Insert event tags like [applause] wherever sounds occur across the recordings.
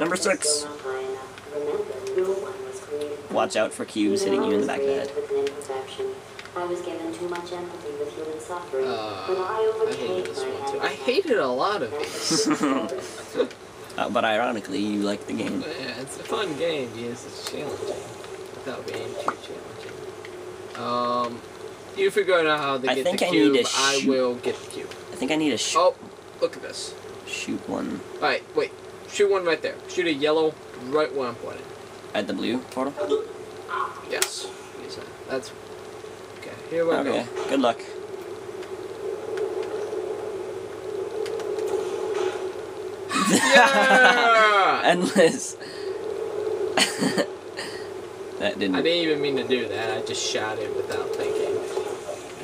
Number six. Watch out for cubes hitting you in the back of the head. I was given too much empathy with human suffering, Uh, but I I overcame hated this one too. I hated a lot of these. [laughs] [laughs] Uh, but ironically, you like the game. yeah, it's a fun game. Yes, it's challenging without being too challenging. Um, you figure out how to I get think the I cube. need to shoot. I will get the cube. I think I need to sh- Oh, look at this. shoot one All right, wait. Shoot one right there. Shoot a yellow right where I'm pointing. at the blue portal. Yes. That's okay. Here we Okay, go. good luck. Yeah! [laughs] Endless. [laughs] that didn't. I didn't even mean to do that. I just shot it without thinking.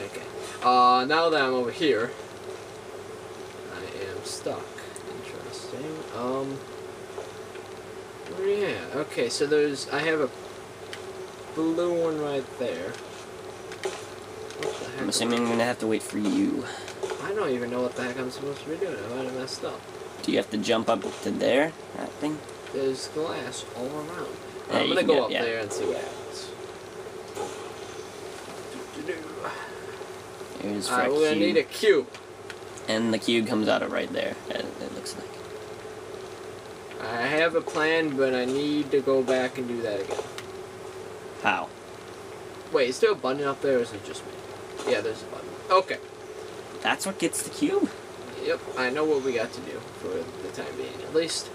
Okay. Uh, now that I'm over here, I am stuck. Interesting. Um. Yeah. Okay. So there's. I have a blue one right there. The? I'm assuming I'm gonna have to wait for you. I don't even know what the heck I'm supposed to be doing. I might have messed up. Do you have to jump up to there? That thing? There's glass all around. Yeah, I'm gonna go get- up yeah. there and see what happens. There's Alright, we're gonna cube. need a cube. And the cube comes out of right there. It looks like. I have a plan, but I need to go back and do that again. How? Wait, is there a button up there, or is it just me? Yeah, there's a button. Okay. That's what gets the cube? Yep, I know what we got to do for the time being, at least.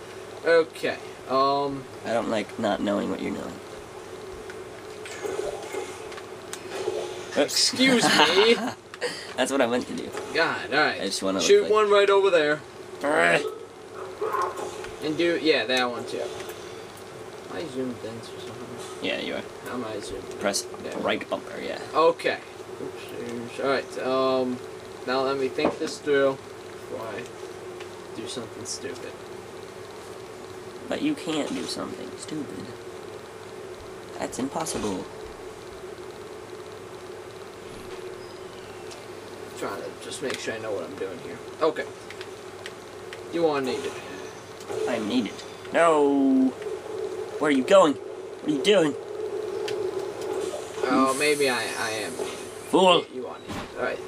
Okay. Um. I don't like not knowing what you're doing. Excuse me. [laughs] That's what I meant to do. God, all right. I just wanna shoot like- one right over there, and do yeah that one too. I zoomed in for some reason? Yeah, you are. How am I zoomed in? Press There. right bumper, yeah. Okay. Oops, all right. Um. Now let me think this through before I do something stupid. But you can't do something stupid. That's impossible. trying to just make sure I know what I'm doing here. Okay. You are needed. I'm it. No! Where are you going? What are you doing? Oh, maybe I, I am needed. Fool! You, you are needed. Alright.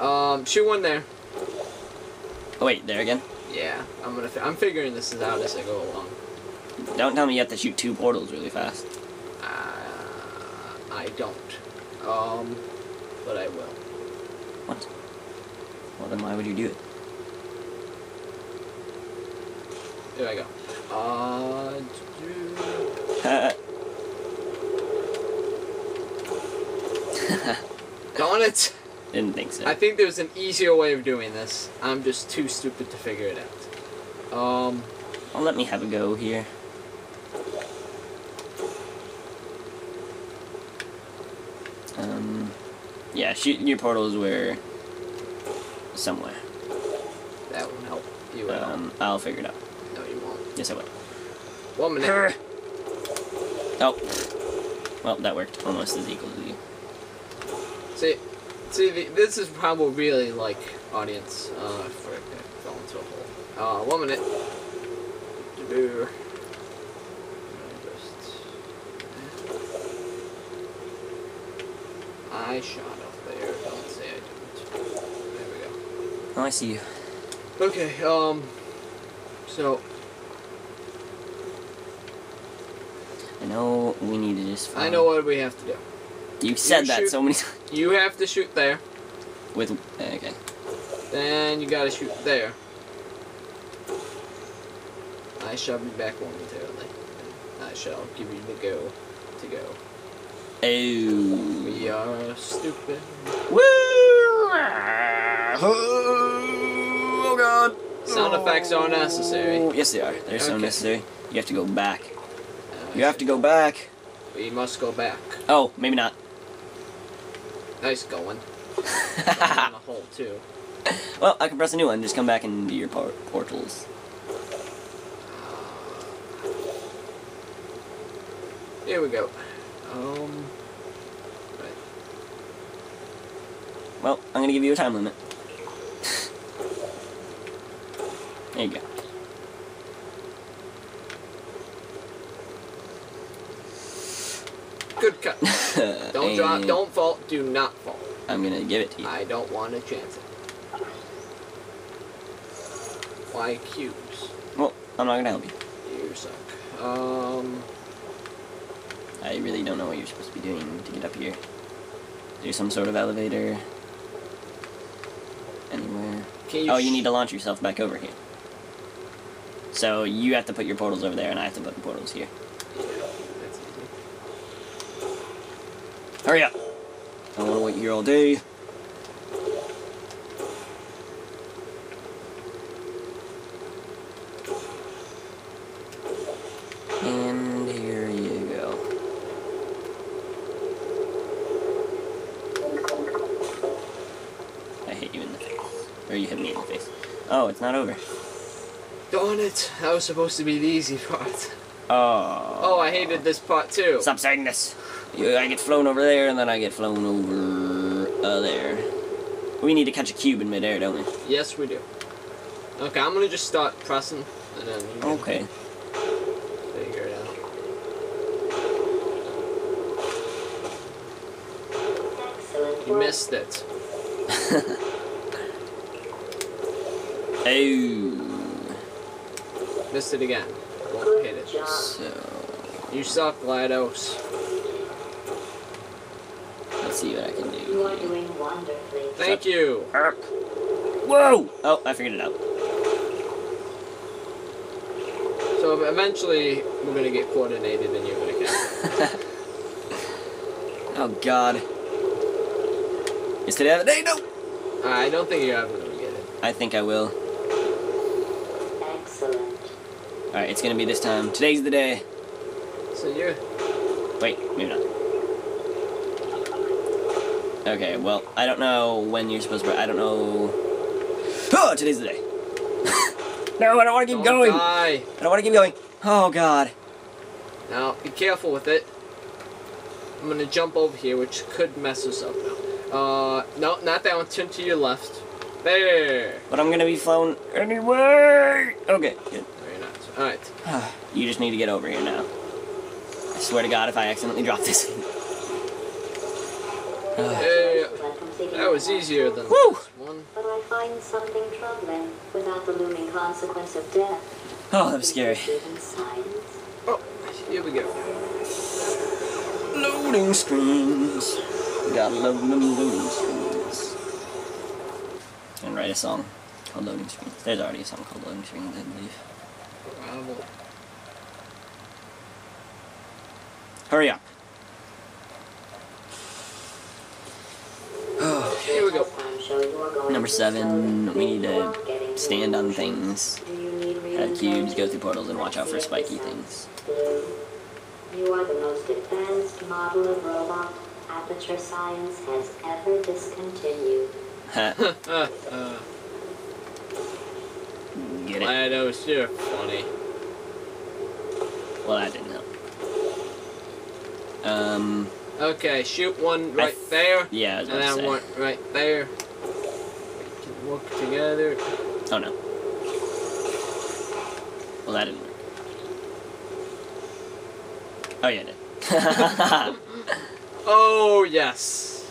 Um, shoot one there. Oh, wait, there again? Yeah, I'm gonna. Fi- I'm figuring this is out as I go along. Don't tell me you have to shoot two portals really fast. Uh, I don't. Um, but I will. What? Well, then why would you do it? There I go. Uh, [laughs] darn it! Didn't think so. I think there's an easier way of doing this. I'm just too stupid to figure it out. Um, Well, let me have a go here. Um, yeah, shooting your portals where somewhere. that won't help you all. Um, I'll figure it out. No, you won't. Yes, I will. One minute. Oh, well, that worked almost as equal to you. See, see, this is probably really like audience. Uh, I fell into a hole. Uh, one minute. I shot up there. Don't say I didn't. There we go. Oh, I see you. Okay. Um. So know we need to just. I know what we have to do. You said that shoot- so many times. You have to shoot there. With okay. Then you gotta shoot there. I shall be back momentarily. I shall give you the go to go. Oh. We are stupid. Woo! Oh god. Sound effects are necessary. Yes, they are. They're so necessary. You have to go back. You have to go back. We must go back. Oh, maybe not. Nice going. [laughs] The hole too. well, I can press a new one. Just come back and do your por- portals. Here we go. Um. Right. Well, I'm gonna give you a time limit. [laughs] there you go. Good cut. [laughs] Don't drop. Don't fall. Do not fall. I'm gonna give it to you. I don't want to chance it. Why cubes? Well, I'm not gonna help you. You suck. Um. I really don't know what you're supposed to be doing to get up here. There some sort of elevator? Anywhere? You oh, you need to launch yourself back over here. So you have to put your portals over there, and I have to put the portals here. Yeah, that's easy. Hurry up! I don't want to wait here all day. And here you go. I hit you in the face. Or you hit me in the face. Oh, it's not over. Darn it! That was supposed to be the easy part. Oh. Oh, I hated this part too. Stop saying this. You, I get flown over there, and then I get flown over uh, there. We need to catch a cube in midair, don't we? Yes, we do. Okay, I'm gonna just start pressing, and then you can Okay. figure it out. You missed it. [laughs] Oh. Missed it again. Won't hit it. So You suck, GLaDOS. Let's see what I can do. You are doing wonderfully. Thank you. Erp. Whoa! Oh, I figured it out. So eventually, we're gonna get coordinated, and you're gonna get. [laughs] Oh God. Is today the day? No. I don't think you're ever gonna get it. I think I will. Excellent. All right, it's gonna be this time. Today's the day. So you're. Wait, maybe not. Okay, well, I don't know when you're supposed to. I don't know. Oh, today's the day. [laughs] no, I don't want to keep Don't going. die. I don't want to keep going. Oh God. Now, be careful with it. I'm gonna jump over here, which could mess us up now. Uh, no, not that one. Turn to your left. There. But I'm gonna be flown anyway. Okay, good. Very nice. All right. [sighs] You just need to get over here now. I swear to God, if I accidentally drop this. Hey, Let that was easier than Woo! this one. But I find something troubling without the looming consequence of death. oh, that was scary. Oh, here we go. Loading screens. Gotta love them loading screens. And write a song called Loading Screens. There's already a song called Loading Screens, I believe. Hurry up. Number seven, we need to stand on things, Do have cubes, go through portals, and watch out for spiky things. You are the most advanced model of robot Aperture Science has ever discontinued. Ha, [laughs] uh, Get it? GLaDOS, you're funny. Well, that didn't help. Um, Okay, shoot one right th- there, yeah, I was and then one right there. Work together. Oh no. Well, that didn't work. Oh yeah, it did. [laughs] Oh yes.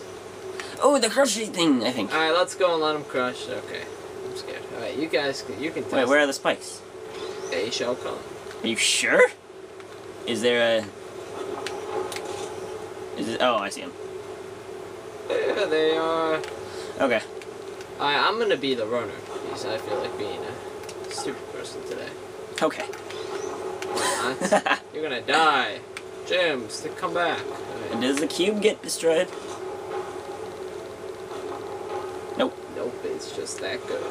oh, the crochet thing, I think. All right, let's go and let him crush. Okay, I'm scared. All right, you guys, you can test. Wait, where are the spikes? They shall come. Are you sure? Is there a... Is it... Oh, I see him. There they are. Okay. Alright, I'm gonna be the runner because I feel like being a stupid person today. Okay. [laughs] You're gonna die. Jim, stick, come back. Alright. Does the cube get destroyed? Nope. Nope, it's just that good.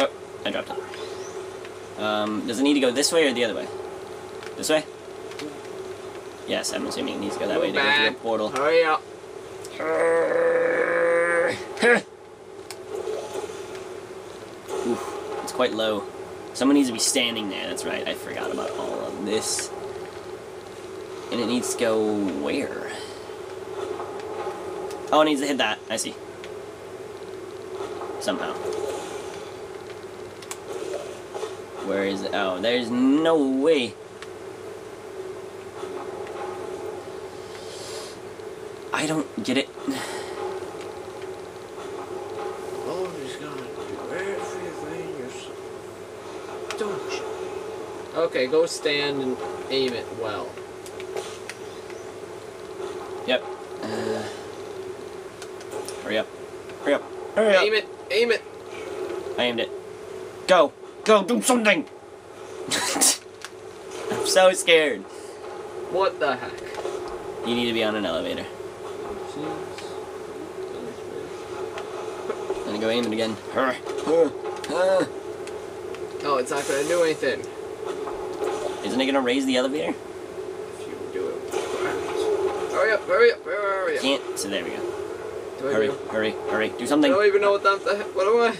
Oh, I dropped it. Um, does it need to go this way or the other way? This way? Yes, I'm assuming it needs to go that way to Move go through a back. portal. Hurry up. Oof, it's quite low. Someone needs to be standing there, that's right, I forgot about all of this. And it needs to go where? Oh, it needs to hit that, I see. Somehow. Where is it? Oh, there's no way. I don't get it. Okay, go stand and aim it well. Yep. Uh, hurry up. Hurry up. Hurry up. Aim it, aim it. I aimed it. Go. Go. Do something. [laughs] I'm so scared. What the heck? You need to be on an elevator. I'm gonna go aim it again. Hurry. No, it's not gonna do anything. Isn't it gonna raise the elevator? If you do it. Hurry up, hurry up, hurry, hurry up. Can't. So there we go. Do Hurry, do- hurry, hurry. Do something. I don't even know what the, the what am I?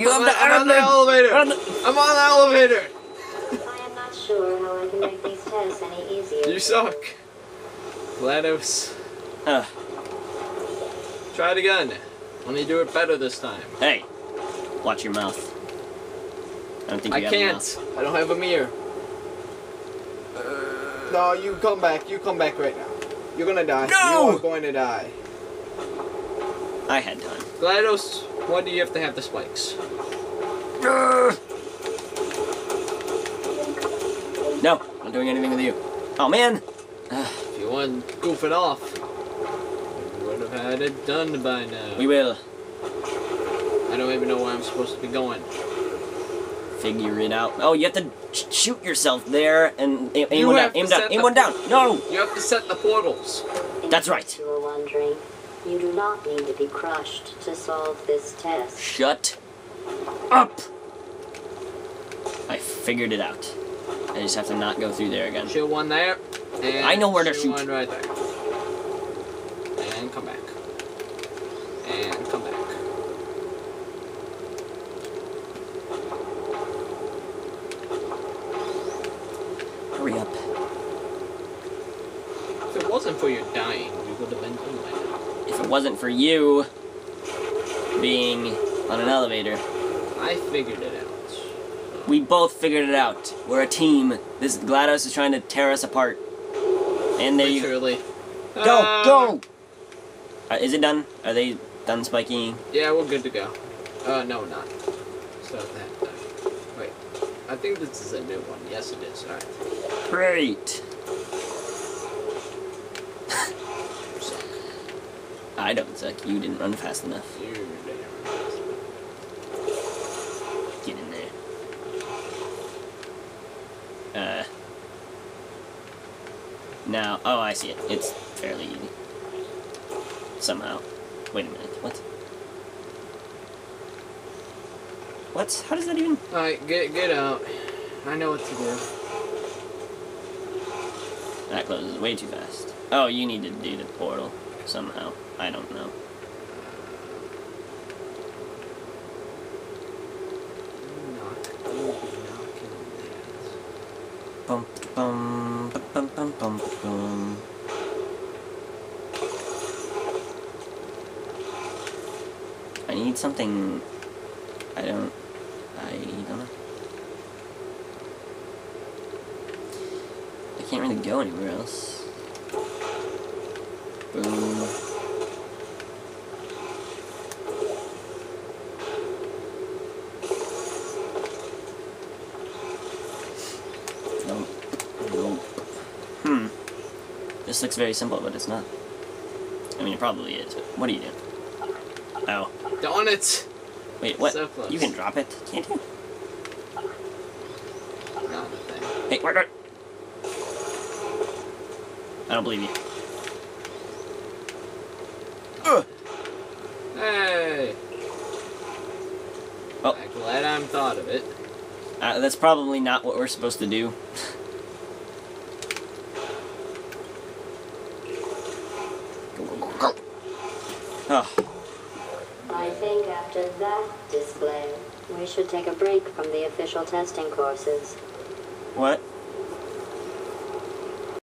You I'm, have the on, I'm on the elevator. elevator. On the- I'm on the elevator. I am not sure how I can make these tests any easier. You suck. GLaDOS. Uh, Try it again. Only do it better this time. hey, watch your mouth. I don't think I you have a can't. mouth. I don't have a mirror. No, you come back. You come back right now. You're gonna die. No! You are going to die. I had time. GLaDOS, why do you have to have the spikes? [sighs] No, not doing anything with you. Oh man. [sighs] If you want goofing off, you would have had it done by now. We will I don't even know where I'm supposed to be going. Figure it out. Oh, you have to sh- shoot yourself there and aim, aim one down. Aim down. Aim one down. No. You have to set the portals. In That's right. You were wondering, you do not need to be crushed to solve this test. Shut up. I figured it out. I just have to not go through there again. Shoot one there. And I know where to shoot. one right there. And come back. And come back. Hurry up. If it wasn't for your dying, we would have been done by now. If it wasn't for you being on an elevator, I figured it out. we both figured it out. We're a team. This GLaDOS is trying to tear us apart. And there you Literally. go. Ah. Go. Uh, is it done? Are they done spiking? Yeah, we're good to go. Uh, no, we're not. Start that. Wait. I think this is a new one. Yes, it is. Alright. Great. You suck. I don't suck. You didn't run fast enough. Get in there. Uh. Now, oh, I see it. It's fairly easy. Somehow. Wait a minute. What? What? How does that even? Alright, get get out. I know what to do. That closes way too fast. Oh, you need to do the portal somehow. I don't know. Knock. You'll be knocking that. Bum bum bum bum bum bum. I need something. I don't. I don't know. I can't really go anywhere else. Boom. Nope. Nope. Hmm. This looks very simple, but it's not. I mean, it probably is, but what do you do? Oh. Darn it! Wait, what? So. You can drop it, can't you? Not a thing. Hey. I don't believe you. Ugh. Hey! Oh. I'm glad I'm thought of it. Uh, that's probably not what we're supposed to do. [laughs] Go, go, go, go. Oh, I think after that display, we should take a break from the official testing courses. what?